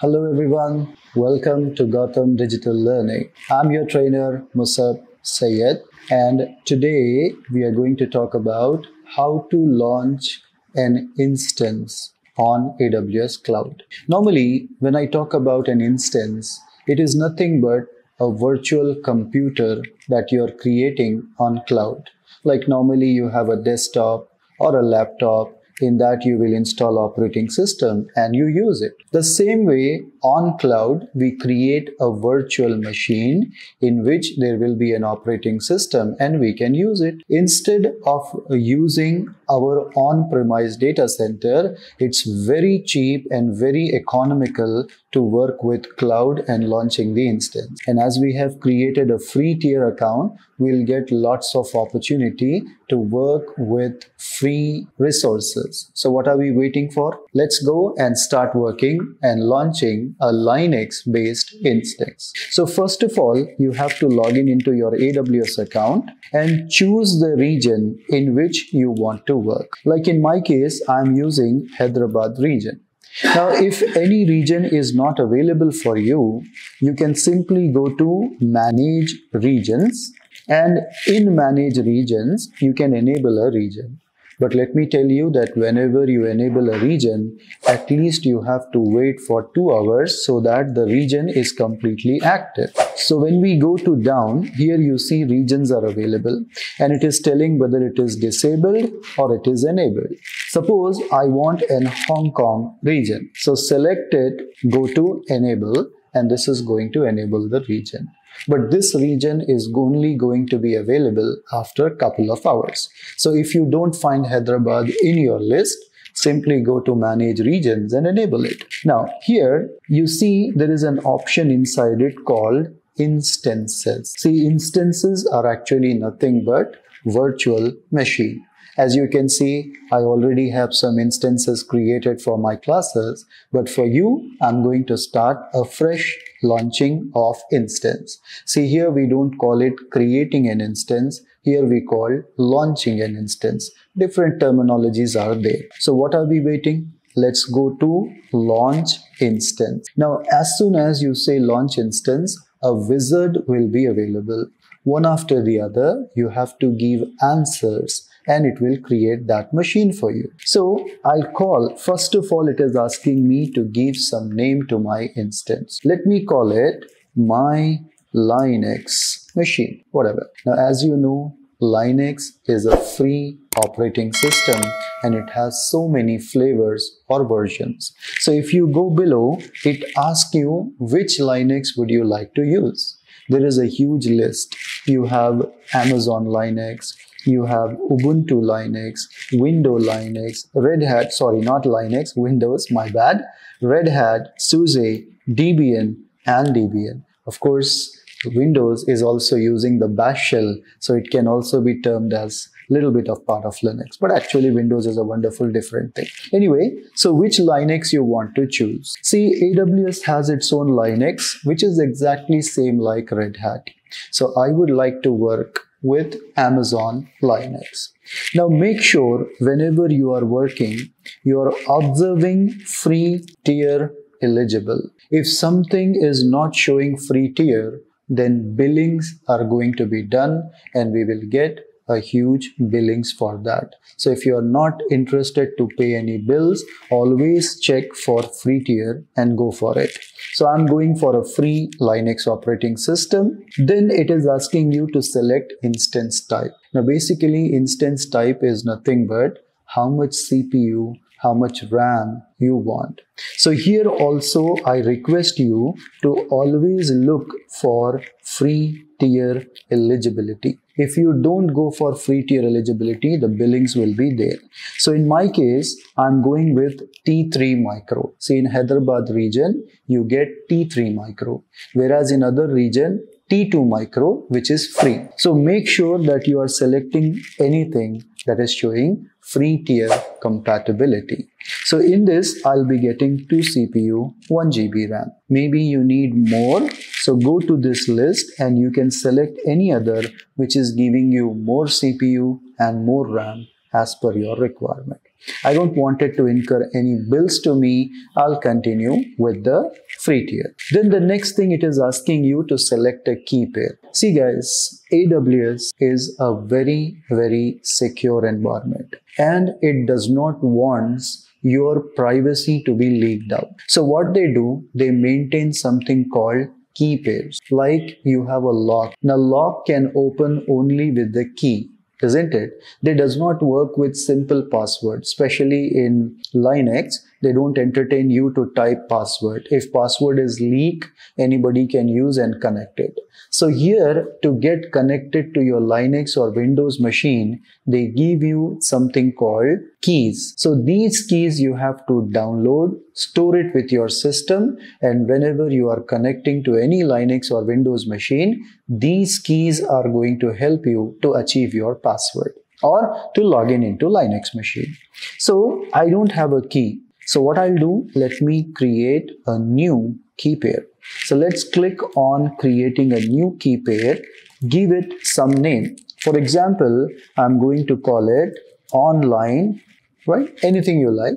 Hello everyone, welcome to Gautham Digital Learning. I'm your trainer Musab Sayed and today we are going to talk about how to launch an instance on AWS Cloud. Normally, when I talk about an instance, it is nothing but a virtual computer that you're creating on cloud. Like normally you have a desktop or a laptop in that you will install operating system and you use it. The same way on cloud, we create a virtual machine in which there will be an operating system and we can use it. Instead of using our on-premise data center, it's very cheap and very economical to work with cloud and launching the instance. And as we have created a free tier account, we'll get lots of opportunity to work with free resources. So what are we waiting for? Let's go and start working and launching a Linux based instance. So first of all, you have to log in into your AWS account and choose the region in which you want to work. Like in my case, I'm using Hyderabad region. Now, if any region is not available for you, you can simply go to manage regions and in manage regions, you can enable a region. But let me tell you that whenever you enable a region, at least you have to wait for two hours so that the region is completely active. So when we go to down, here you see regions are available and it is telling whether it is disabled or it is enabled. Suppose I want an Hong Kong region. So select it, go to enable and this is going to enable the region but this region is only going to be available after a couple of hours. So if you don't find Hyderabad in your list, simply go to manage regions and enable it. Now here you see there is an option inside it called instances. See instances are actually nothing but virtual machine. As you can see, I already have some instances created for my classes, but for you, I'm going to start a fresh launching of instance. See here, we don't call it creating an instance. Here we call launching an instance. Different terminologies are there. So what are we waiting? Let's go to launch instance. Now, as soon as you say launch instance, a wizard will be available. One after the other, you have to give answers and it will create that machine for you. So I'll call, first of all, it is asking me to give some name to my instance. Let me call it my Linux machine, whatever. Now, as you know, Linux is a free operating system and it has so many flavors or versions. So if you go below, it asks you which Linux would you like to use. There is a huge list. You have Amazon Linux, you have Ubuntu Linux, Windows Linux, Red Hat, sorry, not Linux, Windows, my bad, Red Hat, SUSE, Debian, and Debian. Of course, Windows is also using the bash shell, so it can also be termed as a little bit of part of Linux. But actually, Windows is a wonderful different thing. Anyway, so which Linux you want to choose? See, AWS has its own Linux, which is exactly same like Red Hat. So I would like to work with Amazon Linux. Now make sure whenever you are working, you are observing free tier eligible. If something is not showing free tier, then billings are going to be done and we will get a huge billings for that. So if you are not interested to pay any bills, always check for free tier and go for it. So I'm going for a free Linux operating system. Then it is asking you to select instance type. Now basically instance type is nothing but how much CPU, how much RAM you want. So here also I request you to always look for free tier eligibility. If you don't go for free tier eligibility, the billings will be there. So in my case, I'm going with T3 micro. See in Hyderabad region, you get T3 micro. Whereas in other region, T2 micro, which is free. So make sure that you are selecting anything that is showing free tier compatibility. So in this, I'll be getting 2 CPU, 1 GB RAM. Maybe you need more. So go to this list and you can select any other which is giving you more CPU and more RAM as per your requirement. I don't want it to incur any bills to me. I'll continue with the free tier. Then the next thing it is asking you to select a key pair. See guys, AWS is a very, very secure environment and it does not want your privacy to be leaked out. So what they do, they maintain something called key pairs. Like you have a lock. Now lock can open only with the key isn't it? They does not work with simple password, especially in Linux. They don't entertain you to type password. If password is leak, anybody can use and connect it. So here to get connected to your Linux or Windows machine, they give you something called keys. So these keys you have to download, store it with your system and whenever you are connecting to any Linux or Windows machine, these keys are going to help you to achieve your password or to log in into Linux machine. So I don't have a key. So what I'll do, let me create a new key pair. So let's click on creating a new key pair, give it some name. For example, I'm going to call it online, right? Anything you like.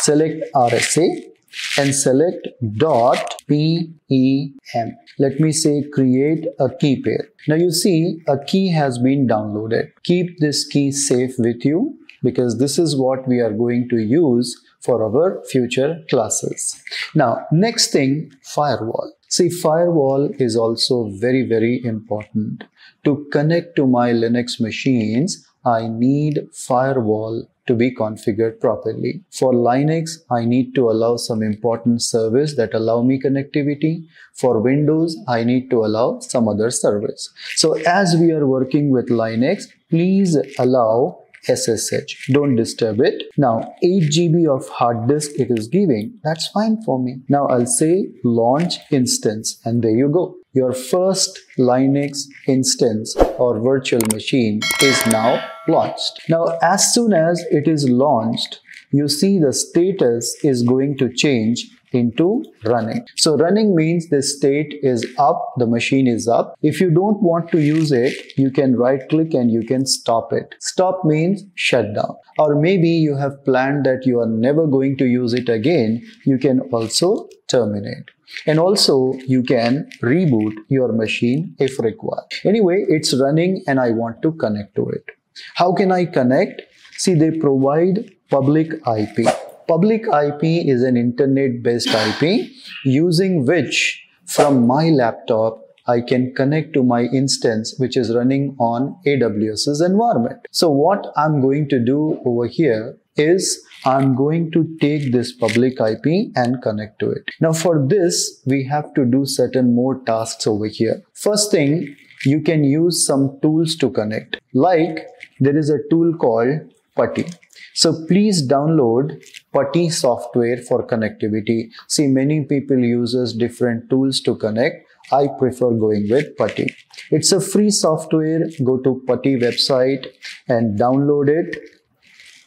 Select RSA and select dot PEM. Let me say create a key pair. Now you see a key has been downloaded. Keep this key safe with you because this is what we are going to use for our future classes. Now, next thing, firewall. See, firewall is also very, very important. To connect to my Linux machines, I need firewall to be configured properly. For Linux, I need to allow some important service that allow me connectivity. For Windows, I need to allow some other service. So as we are working with Linux, please allow SSH. Don't disturb it. Now 8 GB of hard disk it is giving. That's fine for me. Now I'll say launch instance and there you go. Your first Linux instance or virtual machine is now launched. Now as soon as it is launched, you see the status is going to change into running. So running means the state is up, the machine is up. If you don't want to use it, you can right click and you can stop it. Stop means shut down. Or maybe you have planned that you are never going to use it again, you can also terminate. And also you can reboot your machine if required. Anyway, it's running and I want to connect to it. How can I connect? See, they provide public IP. Public IP is an internet-based IP using which from my laptop I can connect to my instance which is running on AWS's environment. So what I'm going to do over here is I'm going to take this public IP and connect to it. Now for this, we have to do certain more tasks over here. First thing, you can use some tools to connect. Like there is a tool called PuTTY. So please download PuTTY software for connectivity. See, many people uses different tools to connect. I prefer going with PuTTY. It's a free software. Go to PuTTY website and download it.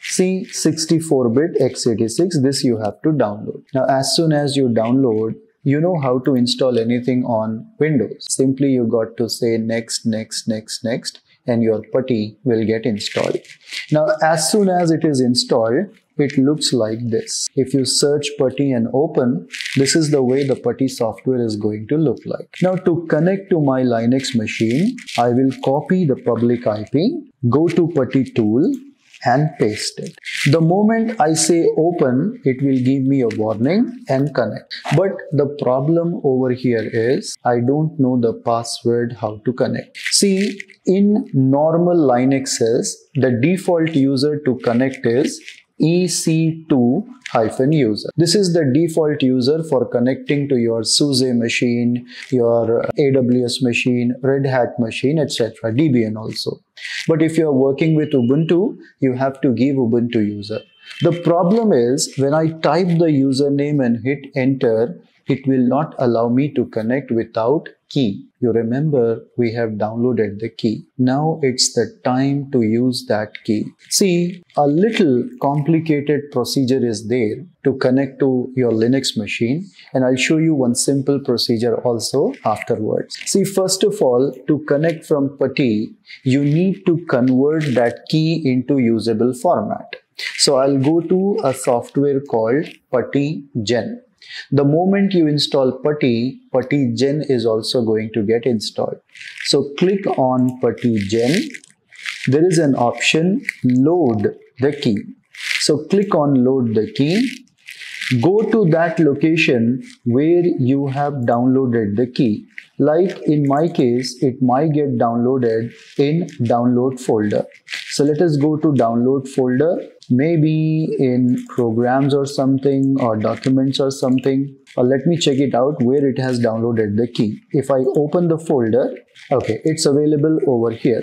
See 64-bit x86. This you have to download. Now, as soon as you download, you know how to install anything on Windows. Simply you got to say next, next, next, next and your PuTTY will get installed. Now, as soon as it is installed, it looks like this. If you search PuTTY and open, this is the way the PuTTY software is going to look like. Now to connect to my Linux machine, I will copy the public IP, go to PuTTY tool and paste it. The moment I say open, it will give me a warning and connect. But the problem over here is I don't know the password how to connect. See, in normal Linuxes, the default user to connect is EC2 hyphen user. This is the default user for connecting to your SUSE machine, your AWS machine, Red Hat machine, etc. Debian also. But if you're working with Ubuntu, you have to give Ubuntu user. The problem is when I type the username and hit enter, it will not allow me to connect without key. You remember we have downloaded the key. Now it's the time to use that key. See, a little complicated procedure is there to connect to your Linux machine and I'll show you one simple procedure also afterwards. See, first of all, to connect from PuTTY, you need to convert that key into usable format. So I'll go to a software called PuTTY Gen. The moment you install Putty, Putty Gen is also going to get installed. So click on Putty Gen. There is an option load the key. So click on load the key. Go to that location where you have downloaded the key. Like in my case, it might get downloaded in download folder. So let us go to download folder, maybe in programs or something or documents or something. Or let me check it out where it has downloaded the key. If I open the folder, okay, it's available over here.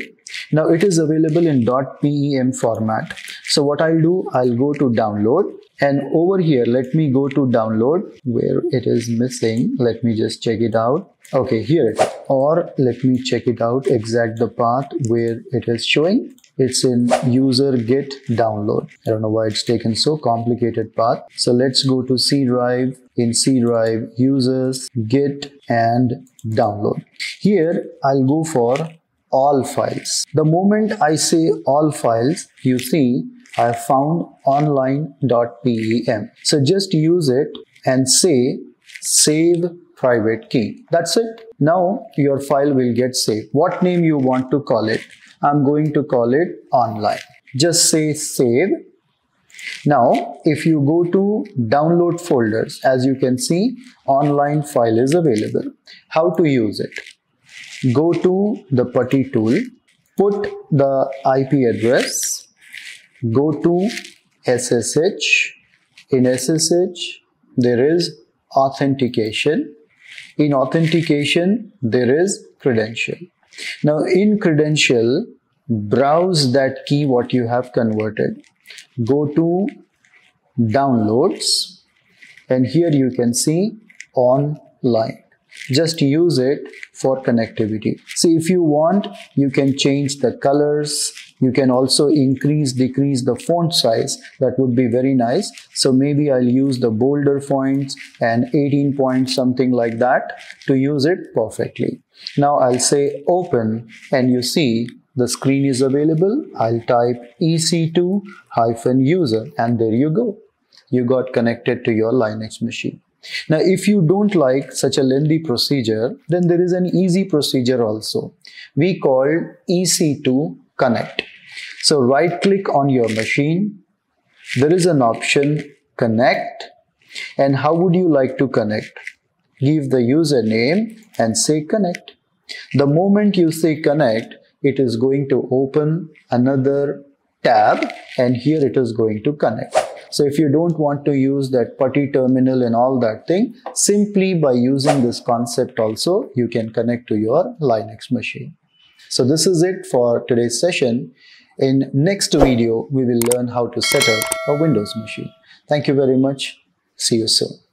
Now it is available in .pem format. So what I'll do, I'll go to download and over here, let me go to download where it is missing. Let me just check it out. Okay, here or let me check it out exact the path where it is showing it's in user git download. I don't know why it's taken so complicated path. So let's go to c drive. In c drive users git and download. Here i'll go for all files. The moment i say all files you see i found online.pem so just use it and say save private key that's it now your file will get saved what name you want to call it I'm going to call it online. Just say save. Now, if you go to download folders, as you can see, online file is available. How to use it? Go to the putty tool, put the IP address, go to SSH. In SSH, there is authentication. In authentication, there is credential. Now in credential, browse that key what you have converted. Go to downloads and here you can see online. Just use it for connectivity. See if you want, you can change the colors. You can also increase, decrease the font size. That would be very nice. So maybe I'll use the bolder fonts and 18 point something like that to use it perfectly. Now I'll say open and you see the screen is available. I'll type ec2 hyphen user and there you go. You got connected to your Linux machine. Now, if you don't like such a lengthy procedure, then there is an easy procedure also. We call EC2 connect. So right click on your machine. There is an option connect. And how would you like to connect? Give the username and say connect. The moment you say connect, it is going to open another tab and here it is going to connect. So if you don't want to use that putty terminal and all that thing, simply by using this concept also, you can connect to your Linux machine. So this is it for today's session. In next video, we will learn how to set up a Windows machine. Thank you very much. See you soon.